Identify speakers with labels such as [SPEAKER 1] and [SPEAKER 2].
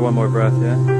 [SPEAKER 1] one more breath, yeah?